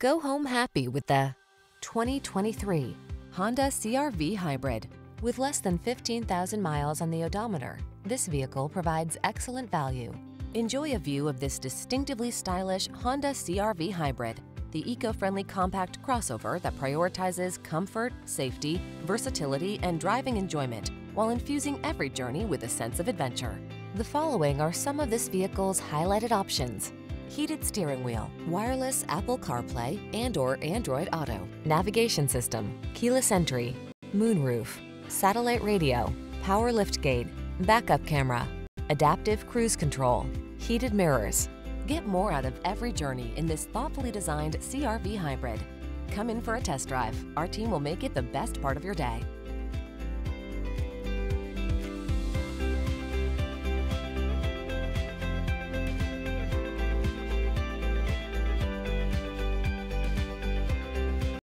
Go home happy with the 2023 Honda CRV Hybrid. With less than 15,000 miles on the odometer, this vehicle provides excellent value. Enjoy a view of this distinctively stylish Honda CRV Hybrid, the eco-friendly compact crossover that prioritizes comfort, safety, versatility, and driving enjoyment while infusing every journey with a sense of adventure. The following are some of this vehicle's highlighted options. Heated steering wheel, wireless Apple CarPlay and or Android Auto, navigation system, keyless entry, moonroof, satellite radio, power liftgate, backup camera, adaptive cruise control, heated mirrors. Get more out of every journey in this thoughtfully designed CRV hybrid. Come in for a test drive. Our team will make it the best part of your day.